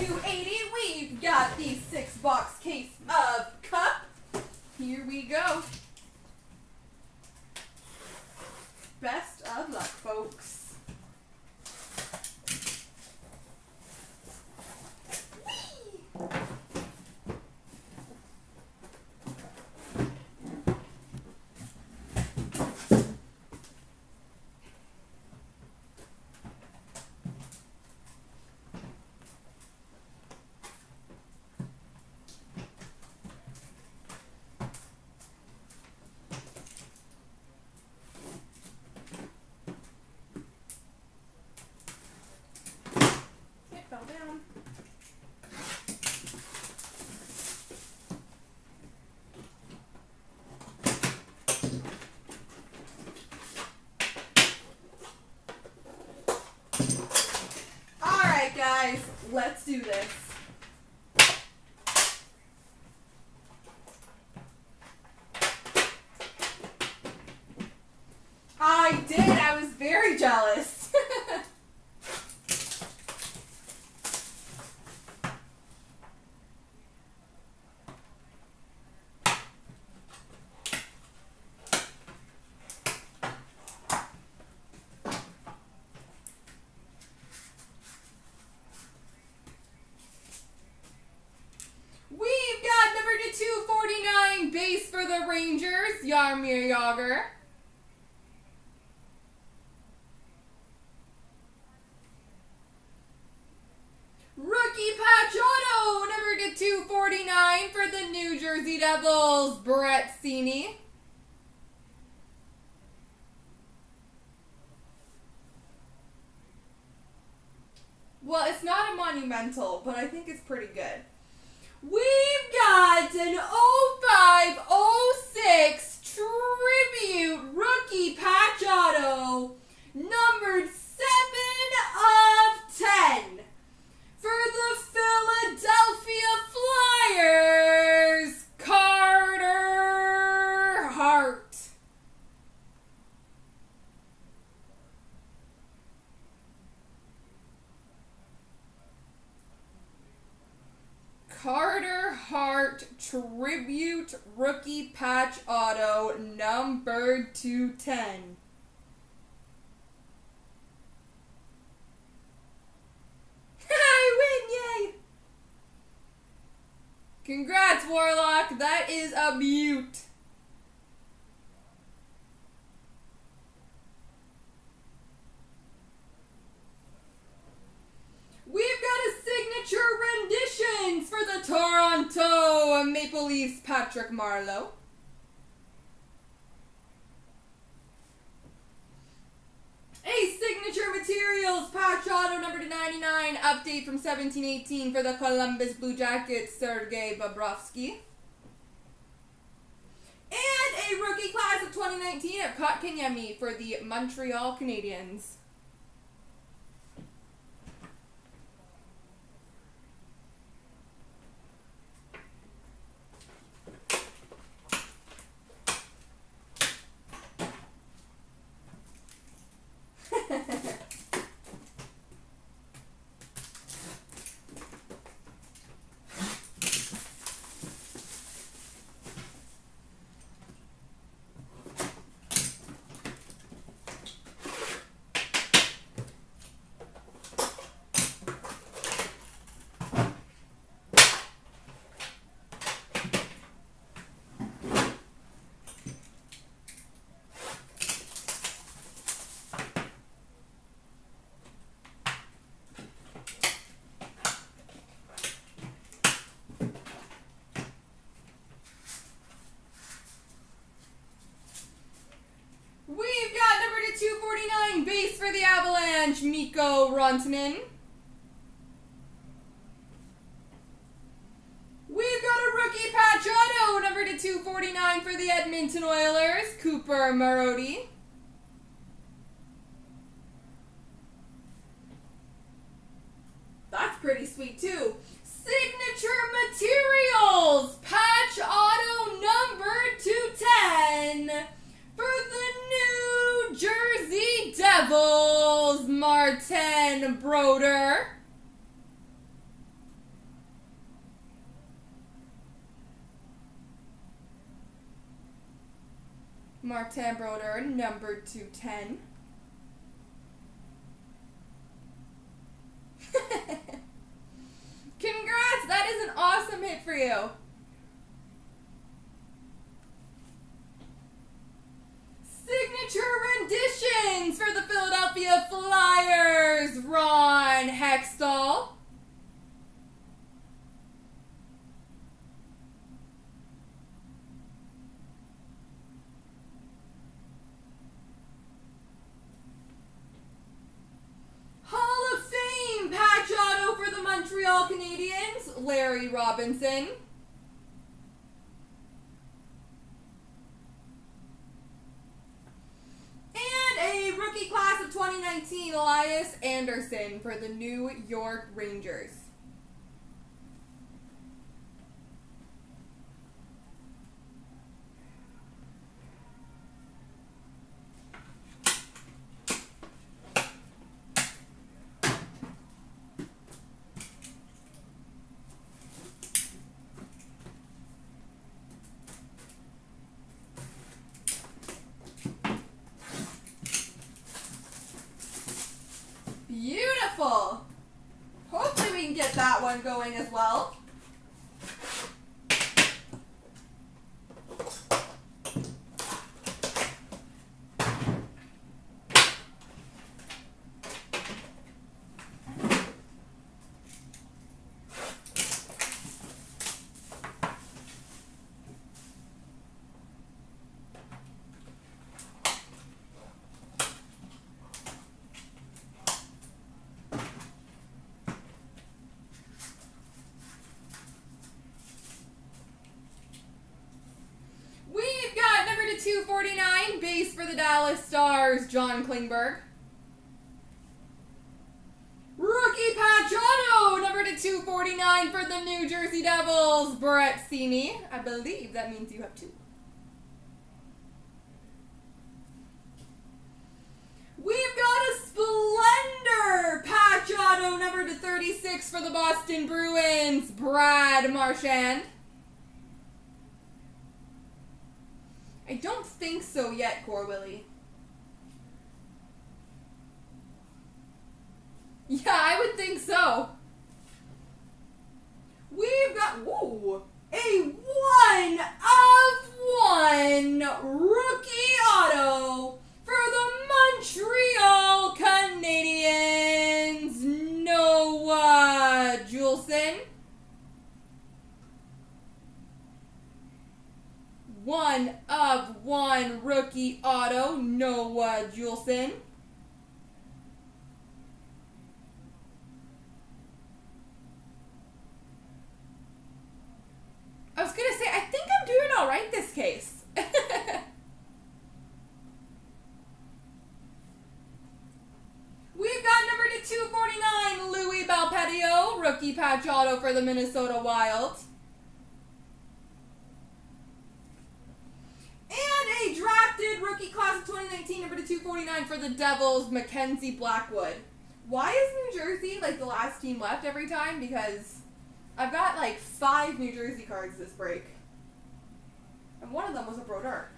280, we've got the six box case of Cup. Here we go. Best of luck, folks. Whee! It fell down. Alright, guys, let's do this. I did. I was very jealous. We've got number to 249 base for the Rangers, Jaromir Jagr. Rookie patch auto, number to 249 for the New Jersey Devils, Brett Seney. Well, it's not a monumental, but I think it's pretty good. We've got an 0506 tribute rookie patch auto, numbered 7 of 10 for the Philadelphia Flyers, Carter Hart. Carter Hart Tribute Rookie Patch Auto numbered 210. I win, yay! Congrats, Warlock. That is a beaut. We've got a signature renditions for the Toronto Maple Leafs, Patrick Marleau. A signature materials patch auto number to 99 update from 1718 for the Columbus Blue Jackets, Sergei Bobrovsky. And a rookie class of 2019 of Kotkaniemi for the Montreal Canadiens. We've got number to 249 base for the Miko Runtman. and Brodeur. Martin Brodeur, number 210. Congrats! That is an awesome hit for you. Signature renditions for the Philadelphia Flyers. Hextall. Hall of Fame patch auto for the Montreal Canadiens, Larry Robinson. And a rookie class of 2019, Elias Andersson for the New York Rangers. Beautiful. Hopefully we can get that one going as well. 249 base for the Dallas Stars, John Klingberg. Rookie patch auto, number to 249 for the New Jersey Devils, Brett Seney. I believe that means you have two. We've got a Splendor patch auto, number to 36 for the Boston Bruins, Brad Marchand. I don't think so yet, Corwilly. Yeah, I would think so. We've got whoa, a one of one rookie auto for the Montreal Canadiens. Noah Juulsen. One of one rookie auto, Noah Juulsen. I was gonna say, I think I'm doing all right this case. We've got number to 249, Louis Belpedio, rookie patch auto for the Minnesota number to 249 for the Devils, Mackenzie Blackwood. Why is New Jersey like the last team left every time? Because I've got like five New Jersey cards this break. And one of them was a Brodeur.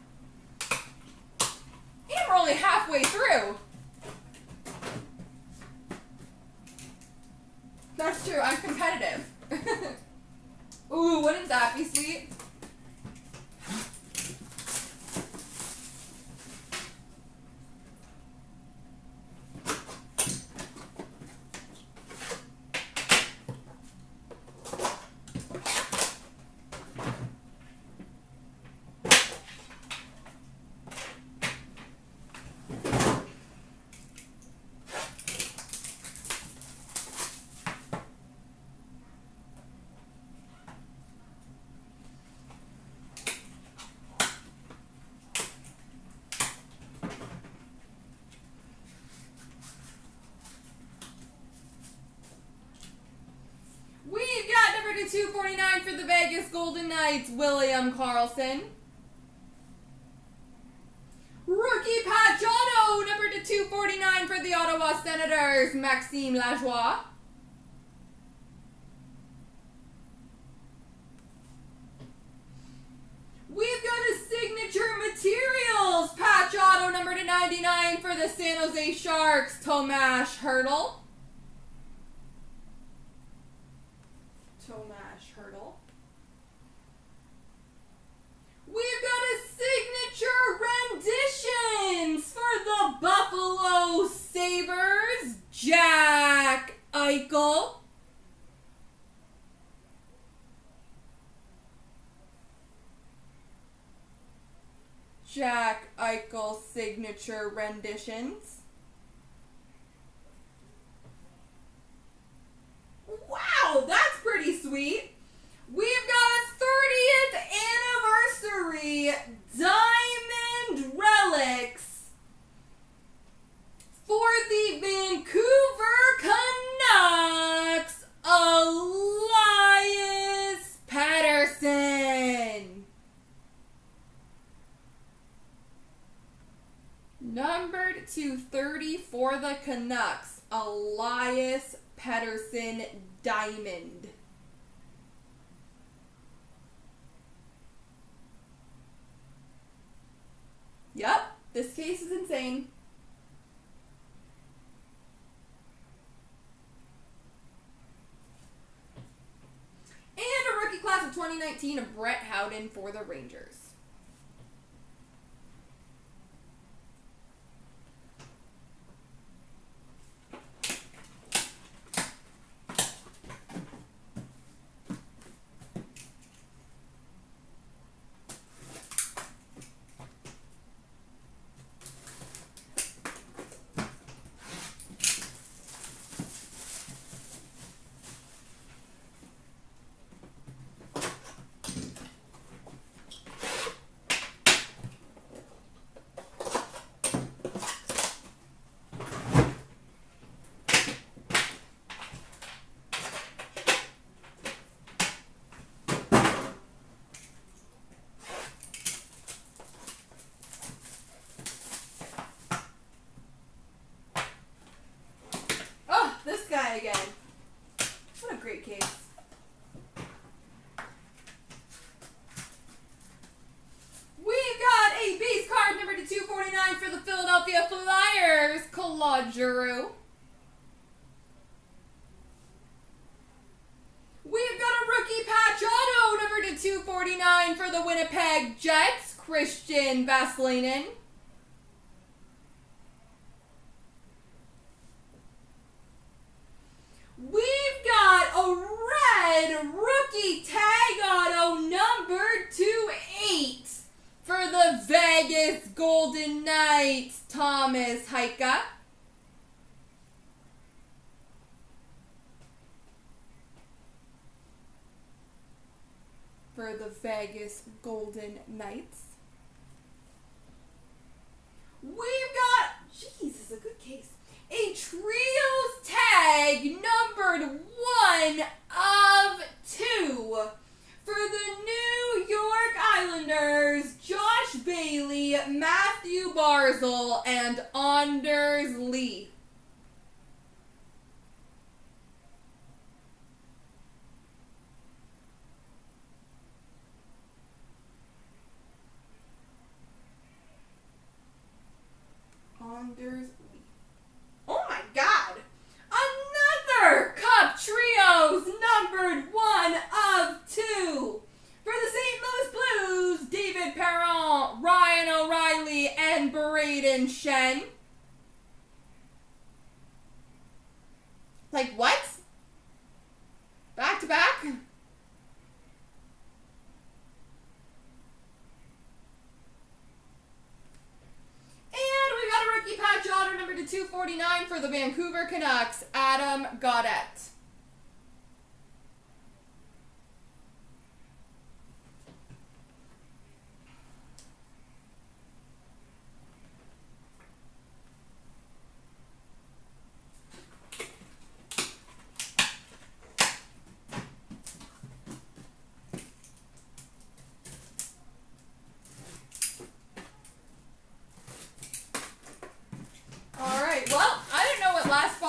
And we're only halfway through. That's true, I'm competitive. Ooh, wouldn't that be sweet? 249 for the Vegas Golden Knights, William Karlsson. Rookie patch auto, number to 249 for the Ottawa Senators, Maxime Lajoie. We've got a signature Materials patch auto number to 99 for the San Jose Sharks, Tomas Hertl. Tomas Hertl. We've got a signature renditions for the Buffalo Sabres, Jack Eichel. Jack Eichel signature renditions. Wow, sweet. We've got a 30th anniversary Diamond Relics for the Vancouver Canucks, Elias Pettersson. Numbered to 30 for the Canucks, Elias Pettersson Diamond. This case is insane. And a rookie class of 2019 of Brett Howden for the Rangers. Oh, again. What a great case. We've got a base card number to 249 for the Philadelphia Flyers, Claude Giroux. We've got a rookie patch auto number to 249 for the Winnipeg Jets, Kristian Vesalainen. We've got a red rookie tag auto number two eight for the Vegas Golden Tomas Hyka. For the Vegas Golden Knights. We've got, is a good case. A trios tag numbered one of two for the New York Islanders, Josh Bailey, Matthew Barzal, and Anders Lee. Anders Lee. Oh my god! Another Cup Trios numbered one of two! For the St. Louis Blues, David Perron, Ryan O'Reilly, and Brayden Schenn. Like what? Back to back? And we got a rookie patch auto number to 249 for the Vancouver Canucks, Adam Gaudette. Alright, well, I didn't know what Last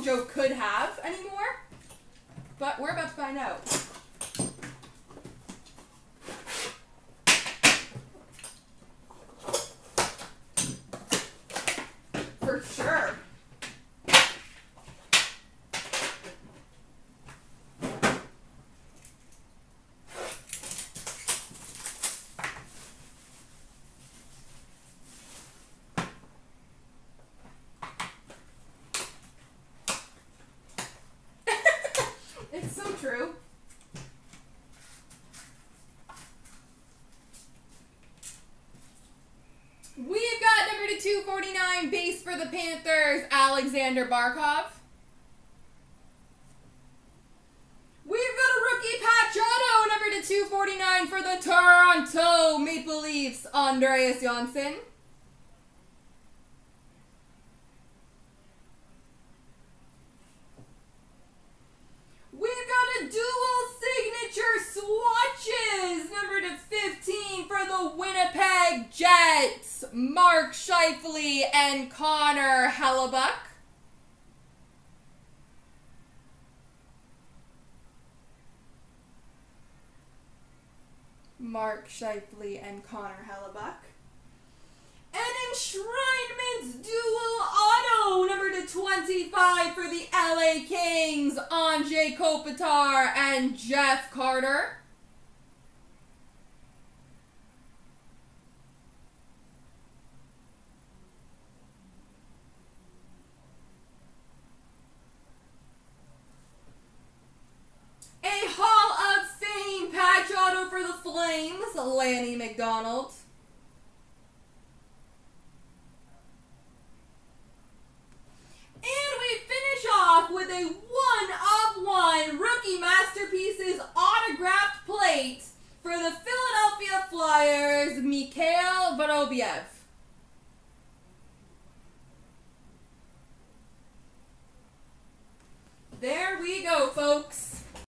Mojo could have anymore, but we're about to find out. For the Panthers, Alexander Barkov. We've got a rookie patch auto, number to 249 for the Toronto Maple Leafs, Andreas Johnsson. We've got a dual signature swatches, number to 15 for the Winnipeg Jets, Mark Scheifele and Connor Hellebuyck. Mark Scheifele and Connor Hellebuyck. An enshrinement dual auto, number to 25 for the LA Kings, Anze Kopitar and Jeff Carter. A Hall of Fame patch auto for the Flames, Lanny McDonald.